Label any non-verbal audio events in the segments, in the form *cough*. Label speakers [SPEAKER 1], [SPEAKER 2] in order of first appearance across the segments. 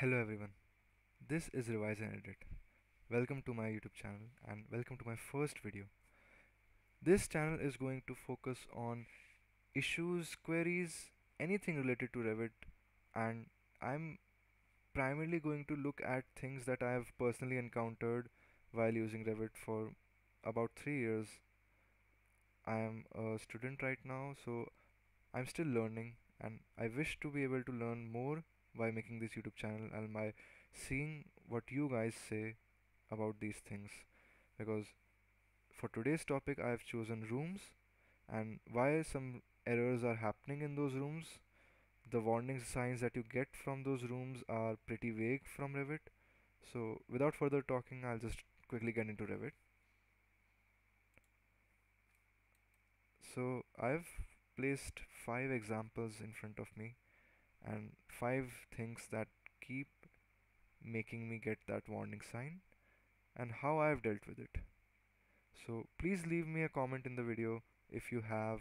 [SPEAKER 1] Hello everyone, this is Revise and Edit. Welcome to my YouTube channel and welcome to my first video. This channel is going to focus on issues, queries, anything related to Revit and I'm primarily going to look at things that I have personally encountered while using Revit for about 3 years. I am a student right now so I'm still learning and I wish to be able to learn more by making this YouTube channel and by seeing what you guys say about these things. Because for today's topic I have chosen rooms. And why some errors are happening in those rooms the warning signs that you get from those rooms are pretty vague from Revit. So without further talking I'll just quickly get into Revit. So I've placed five examples in front of me and five things that keep making me get that warning sign and how I've dealt with it. So please leave me a comment in the video if you have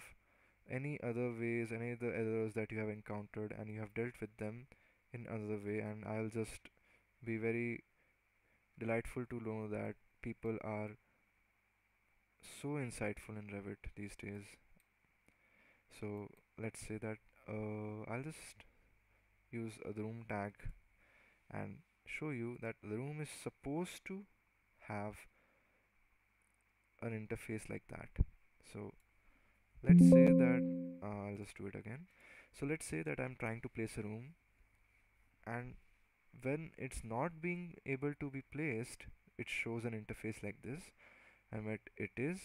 [SPEAKER 1] any other ways, any other errors that you have encountered and you have dealt with them in another way and I'll just be very delightful to know that people are so insightful in Revit these days. So let's say that uh, I'll just use a room tag and show you that the room is supposed to have an interface like that. So let's say that uh, I'll just do it again. So let's say that I'm trying to place a room and when it's not being able to be placed it shows an interface like this. And what it is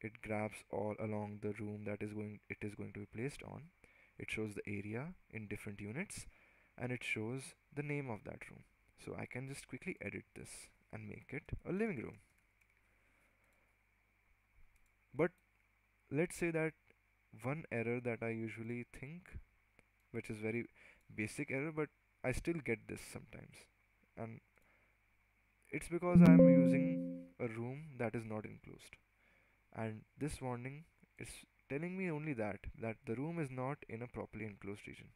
[SPEAKER 1] it grabs all along the room that is going it is going to be placed on. It shows the area in different units and it shows the name of that room. So I can just quickly edit this and make it a living room. But let's say that one error that I usually think which is very basic error but I still get this sometimes. And it's because I'm using a room that is not enclosed. And this warning is telling me only that that the room is not in a properly enclosed region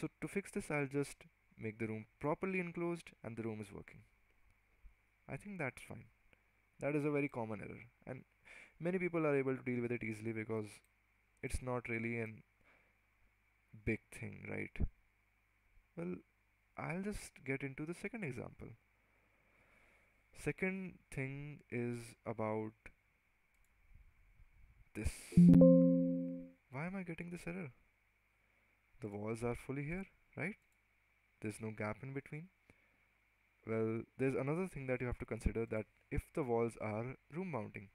[SPEAKER 1] so to fix this I'll just make the room properly enclosed and the room is working. I think that's fine. That is a very common error. And many people are able to deal with it easily because it's not really an big thing right? Well I'll just get into the second example. Second thing is about this. Why am I getting this error the walls are fully here right? There's no gap in between. Well there's another thing that you have to consider that if the walls are room bounding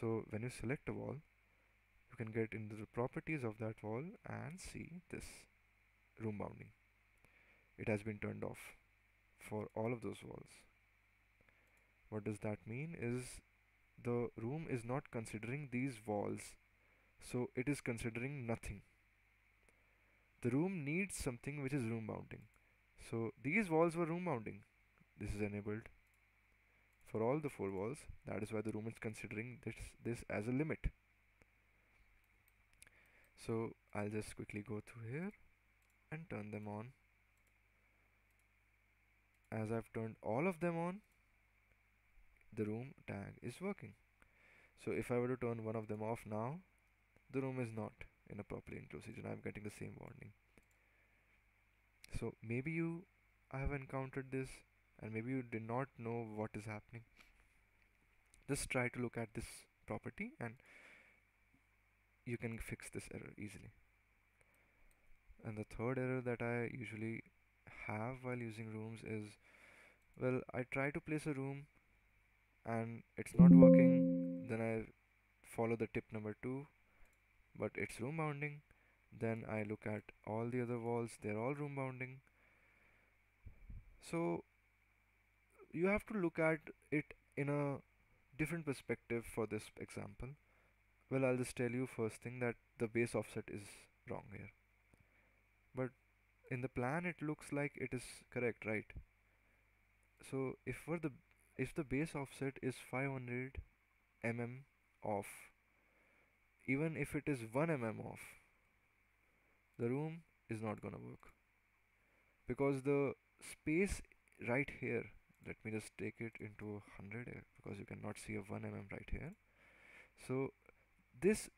[SPEAKER 1] so when you select a wall you can get into the properties of that wall and see this room bounding it has been turned off for all of those walls. What does that mean is the room is not considering these walls so it is considering nothing the room needs something which is room bounding. So these walls were room bounding. This is enabled for all the four walls. That is why the room is considering this this as a limit. So I'll just quickly go through here and turn them on. As I've turned all of them on the room tag is working. So if I were to turn one of them off now the room is not in a properly enclosed region I'm getting the same warning. So maybe you have encountered this and maybe you did not know what is happening. Just try to look at this property and you can fix this error easily. And the third error that I usually have while using rooms is well I try to place a room and it's not working then I follow the tip number two but it's room bounding. Then I look at all the other walls. They're all room bounding. So you have to look at it in a different perspective for this example. Well I'll just tell you first thing that the base offset is wrong here. But in the plan it looks like it is correct right? So if for the if the base offset is 500 mm off even if it is 1 mm off the room is not gonna work. Because the space right here let me just take it into 100 uh, because you cannot see a 1 mm right here. So this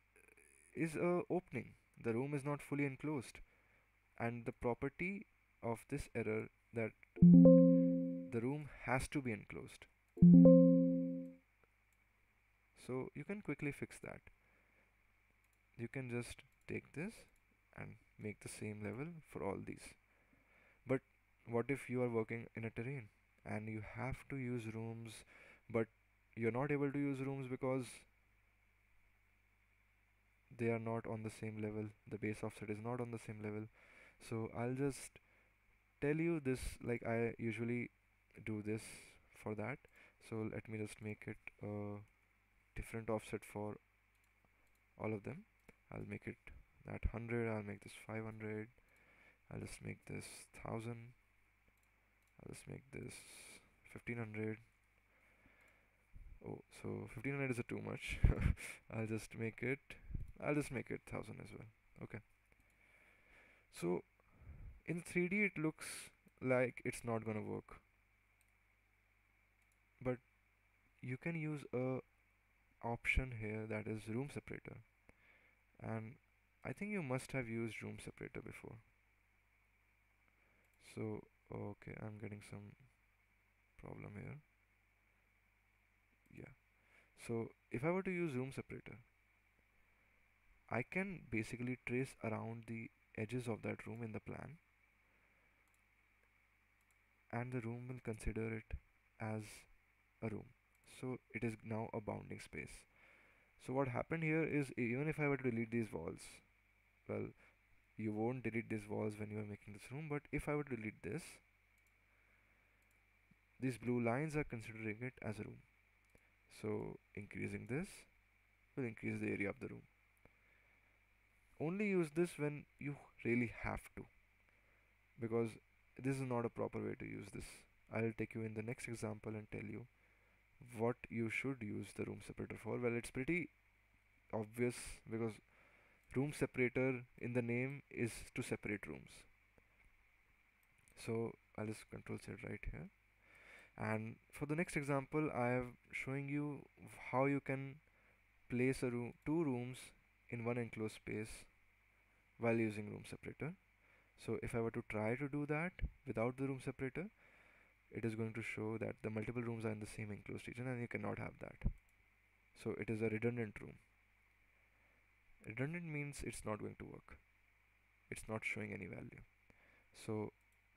[SPEAKER 1] is a opening. The room is not fully enclosed. And the property of this error that the room has to be enclosed. So you can quickly fix that you can just take this and make the same level for all these. But what if you are working in a terrain and you have to use rooms but you're not able to use rooms because they are not on the same level the base offset is not on the same level. So I'll just tell you this like I usually do this for that. So let me just make it a different offset for all of them I'll make it that 100 I'll make this 500 I'll just make this 1000 I'll just make this 1500 oh so 1500 is a too much. *laughs* I'll just make it I'll just make it 1000 as well. Okay. So in 3D it looks like it's not gonna work. But you can use a option here that is room separator and I think you must have used room separator before. So okay I'm getting some problem here. Yeah. So if I were to use room separator I can basically trace around the edges of that room in the plan. And the room will consider it as a room. So it is now a bounding space so what happened here is even if I were to delete these walls well you won't delete these walls when you are making this room but if I were to delete this these blue lines are considering it as a room. So increasing this will increase the area of the room. Only use this when you really have to because this is not a proper way to use this. I'll take you in the next example and tell you what you should use the room separator for? Well it's pretty obvious because room separator in the name is to separate rooms. So I'll just control Z right here. And for the next example I am showing you how you can place a room two rooms in one enclosed space while using room separator. So if I were to try to do that without the room separator it is going to show that the multiple rooms are in the same enclosed region and you cannot have that. So it is a redundant room. Redundant means it's not going to work. It's not showing any value. So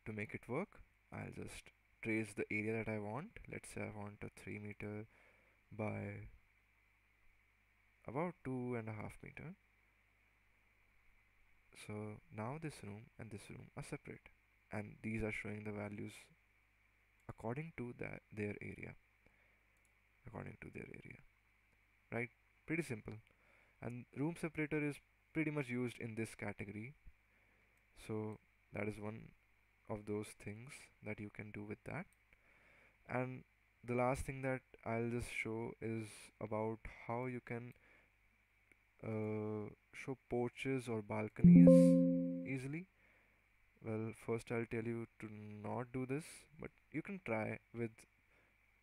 [SPEAKER 1] to make it work I'll just trace the area that I want. Let's say I want a 3 meter by about two and a half meter. So now this room and this room are separate. And these are showing the values according to that their area. According to their area. Right? Pretty simple. And room separator is pretty much used in this category. So that is one of those things that you can do with that. And the last thing that I'll just show is about how you can uh, show porches or balconies easily well first I'll tell you to not do this but you can try with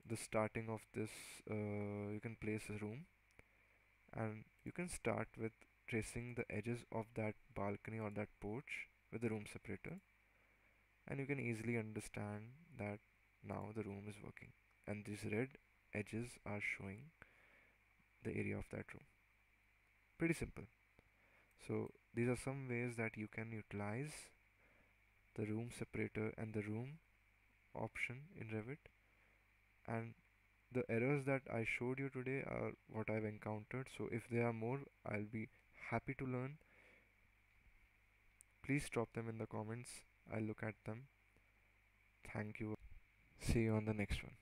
[SPEAKER 1] the starting of this uh, you can place a room and you can start with tracing the edges of that balcony or that porch with the room separator and you can easily understand that now the room is working and these red edges are showing the area of that room. Pretty simple. So these are some ways that you can utilize the room separator and the room option in Revit. And the errors that I showed you today are what I've encountered. So if there are more I'll be happy to learn. Please drop them in the comments. I'll look at them. Thank you. See you on the next one